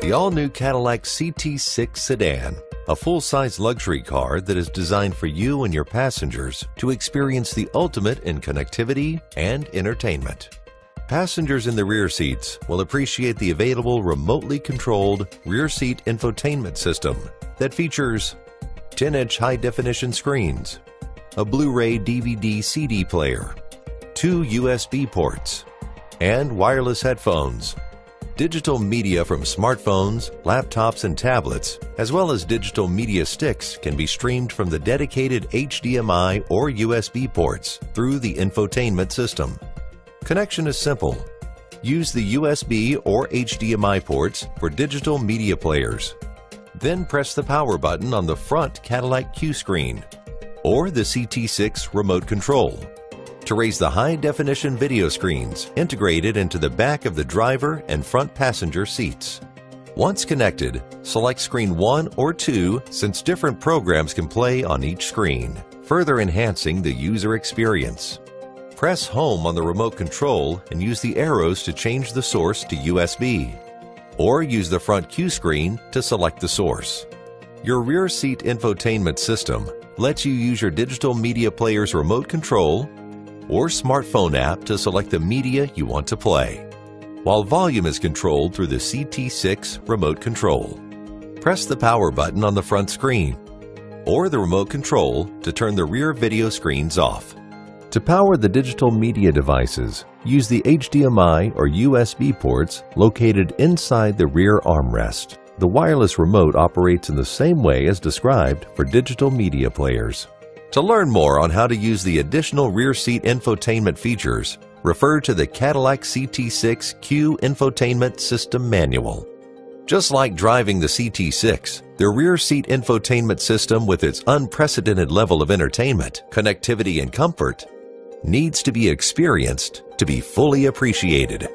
the all-new Cadillac CT6 sedan, a full-size luxury car that is designed for you and your passengers to experience the ultimate in connectivity and entertainment. Passengers in the rear seats will appreciate the available remotely controlled rear seat infotainment system that features 10-inch high-definition screens, a Blu-ray DVD CD player, two USB ports, and wireless headphones. Digital media from smartphones, laptops, and tablets, as well as digital media sticks, can be streamed from the dedicated HDMI or USB ports through the infotainment system. Connection is simple. Use the USB or HDMI ports for digital media players. Then press the power button on the front Cadillac CUE screen or the CT6 remote control to raise the high-definition video screens integrated into the back of the driver and front passenger seats. Once connected, select screen 1 or 2 since different programs can play on each screen, further enhancing the user experience. Press Home on the remote control and use the arrows to change the source to USB. Or use the front CUE screen to select the source. Your rear seat infotainment system lets you use your digital media player's remote control or smartphone app to select the media you want to play, while volume is controlled through the CT6 remote control. Press the power button on the front screen or the remote control to turn the rear video screens off. To power the digital media devices, use the HDMI or USB ports located inside the rear armrest. The wireless remote operates in the same way as described for digital media players. To learn more on how to use the additional rear seat infotainment features, refer to the Cadillac CT6 CUE Infotainment System Manual. Just like driving the CT6, the rear seat infotainment system with its unprecedented level of entertainment, connectivity, and comfort needs to be experienced to be fully appreciated.